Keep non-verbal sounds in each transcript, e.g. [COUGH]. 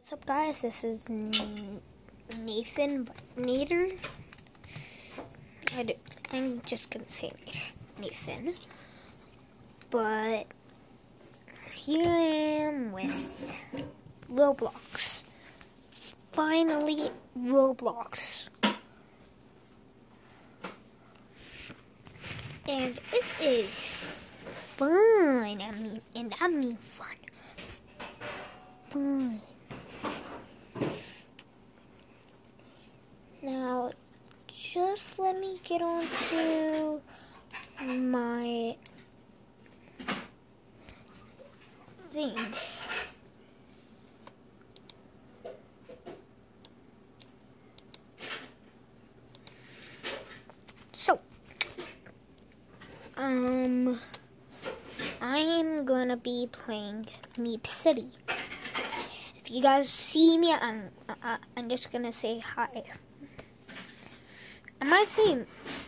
What's up, guys? This is Nathan Nader. I am just gonna say Nathan, but here I am with Roblox. Finally, Roblox. And it is fun. I mean, and I mean fun. Fun. Now, just let me get on to my thing. So, um, I am gonna be playing Meep City. If you guys see me, I'm, uh, I'm just gonna say hi. I might say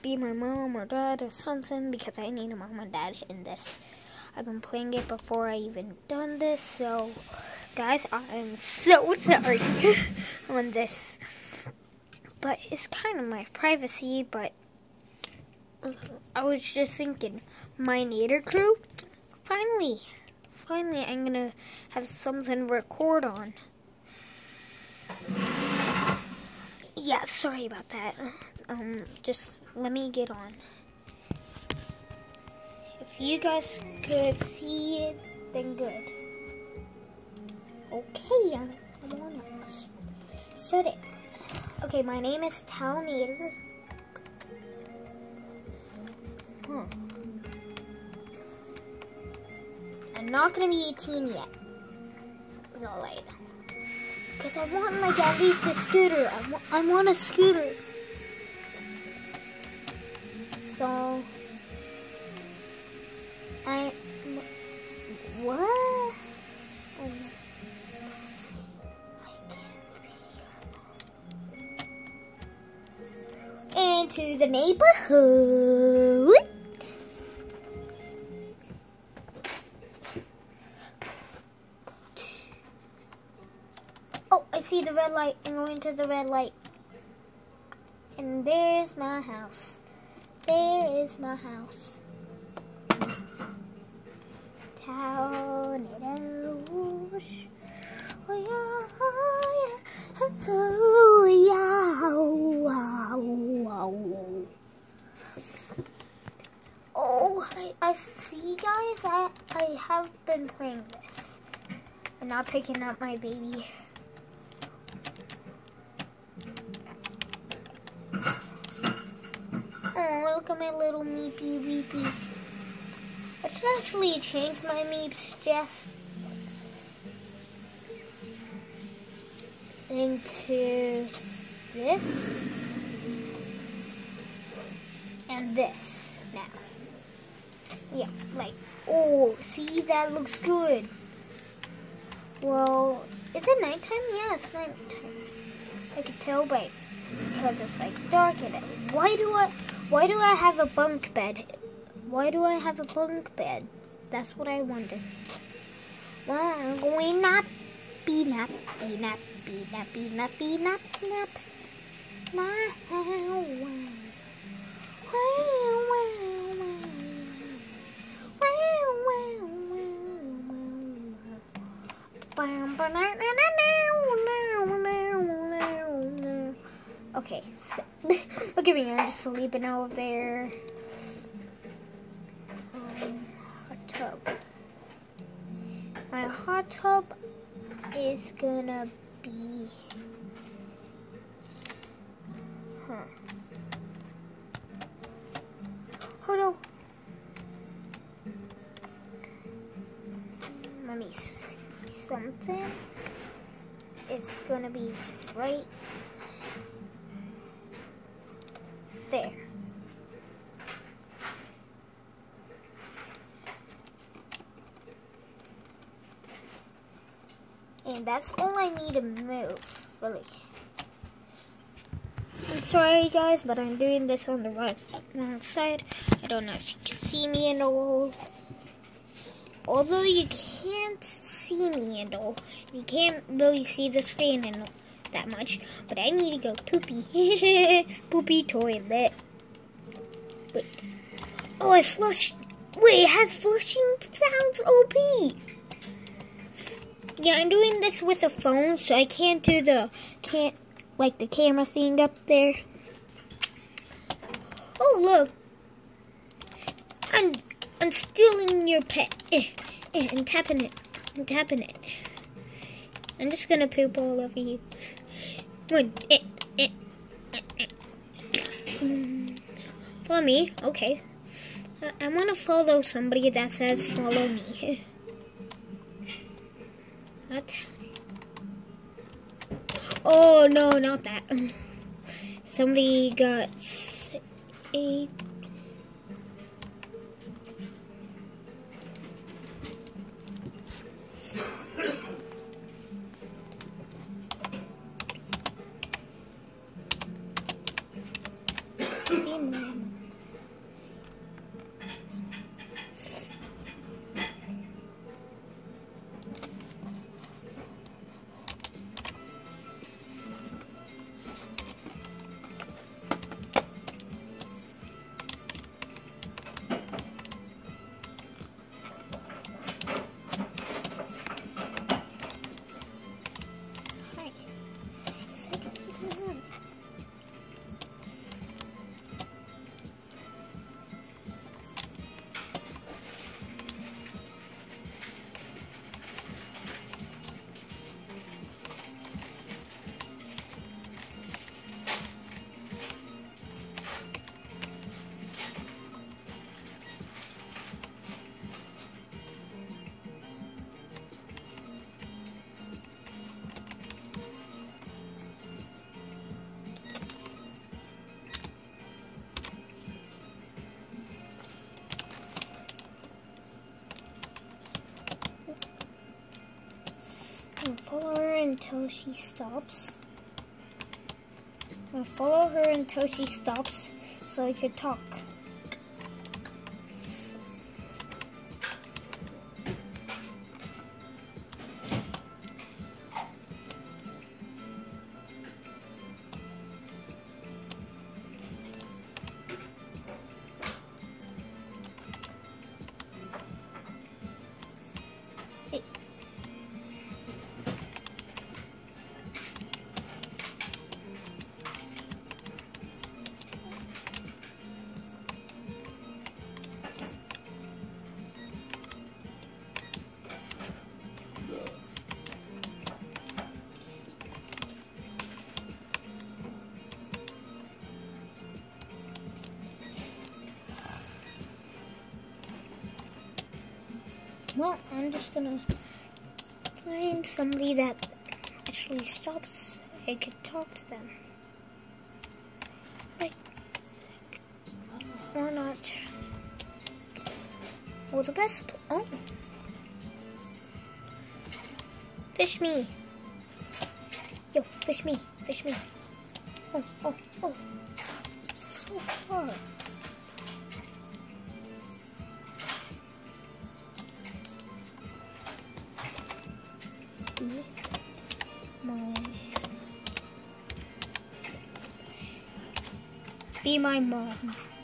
be my mom or dad or something because I need a mom and dad in this. I've been playing it before I even done this, so guys, I'm so [LAUGHS] sorry [LAUGHS] on this. But it's kind of my privacy, but uh, I was just thinking, my Nader crew, finally, finally I'm gonna have something to record on. Yeah, sorry about that um, just let me get on. If you guys could see it, then good. Okay, I'm, on it. Shut it. Okay, my name is Talnator. Huh. I'm not gonna be 18 yet. Is all. Because I want like at least a scooter. I, wa I want a scooter. I what? Um, Into the neighborhood. Oh, I see the red light. I'm going to the red light. And there's my house. There is my house. Oh oh oh, oh oh, oh I, I see guys, I, I have been playing this. I'm not picking up my baby. Oh, look at my little meepy weepy. I actually change my meeps just into this and this now. Yeah, like, oh, see, that looks good. Well, is it nighttime? Yeah, it's nighttime. I can tell by because it's like dark in it. Why do I? Why do I have a bunk bed? Why do I have a bunk bed? That's what I wonder. Well, I'm going nap, be nap, be nap, be nap, be nap, be nap, nap. Okay, so [LAUGHS] me, I'm just sleeping over there. Is gonna be, huh? Oh no. Let me see something. It's gonna be right there. And that's all I need to move, really. I'm sorry guys, but I'm doing this on the right side. I don't know if you can see me in all. Although you can't see me and all. You can't really see the screen and all that much. But I need to go poopy. [LAUGHS] poopy toilet. Wait. Oh, I flushed. Wait, it has flushing sounds OP. Yeah, I'm doing this with a phone, so I can't do the can't like the camera thing up there. Oh look, I'm I'm stealing your pet eh, eh, and tapping it, I'm tapping it. I'm just gonna poop all over you. Eh, eh, eh, eh. Mm. Follow me, okay. I want to follow somebody that says follow me. [LAUGHS] What? Oh no, not that. [LAUGHS] Somebody got a. until she stops. I'll follow her until she stops so I could talk. Hey. Well, I'm just gonna find somebody that actually stops. I could talk to them. Like, or not. Well, the best. Oh. Fish me. Yo, fish me. Fish me. Oh, oh, oh. So far. My mom.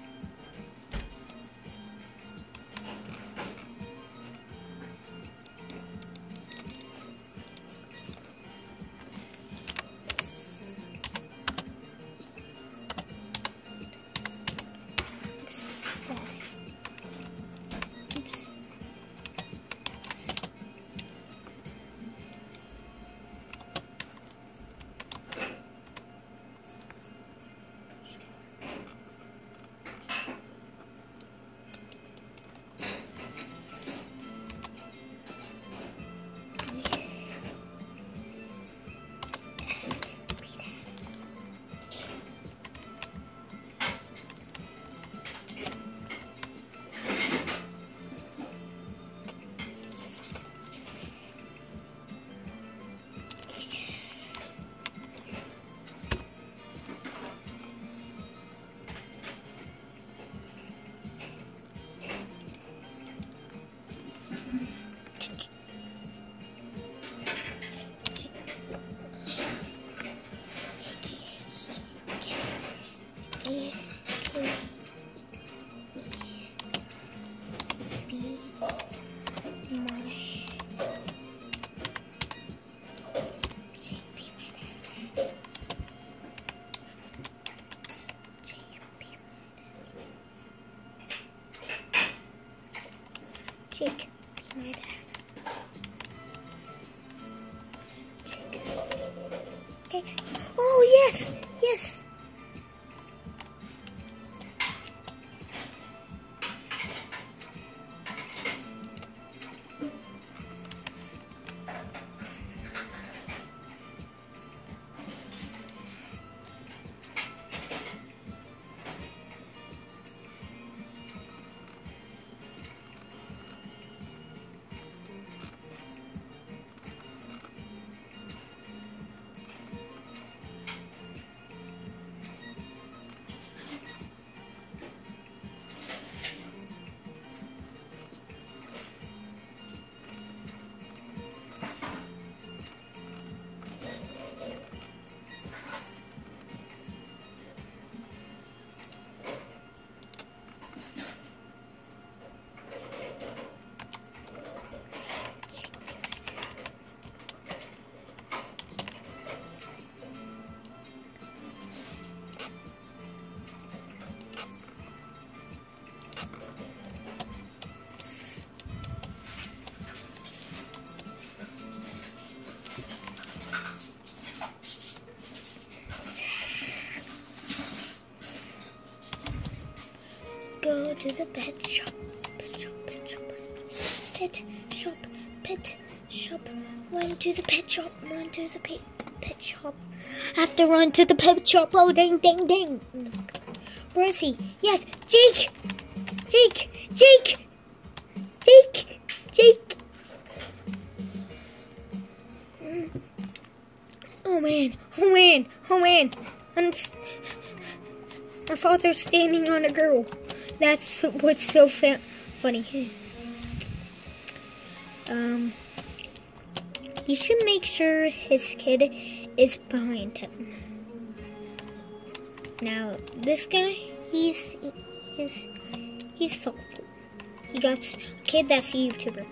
To the pet shop. Pet shop, pet shop. Pet shop, pet shop. Run to the pet shop. Run to the pet, pet shop. I have to run to the pet shop. Oh, ding, ding, ding. Where is he? Yes, Jake! Jake! Jake! Jake! Jake! Mm. Oh man, oh man, oh man. I'm my father's standing on a girl. That's what's so funny. Um, you should make sure his kid is behind him. Now, this guy, he's he's he's thoughtful. He got a kid that's a YouTuber.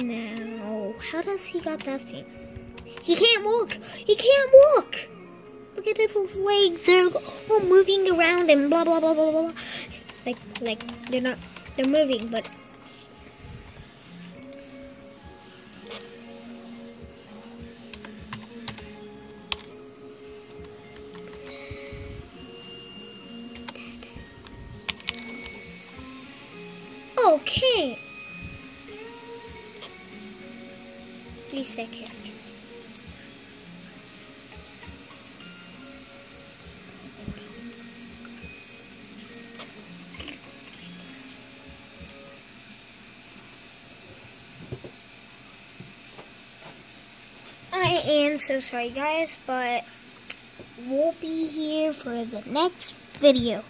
Now, how does he got that thing? He can't walk. He can't walk. Look at his legs. They're all moving around and blah blah blah blah blah. Like like they're not. They're moving, but Okay. A second. So sorry guys, but we'll be here for the next video.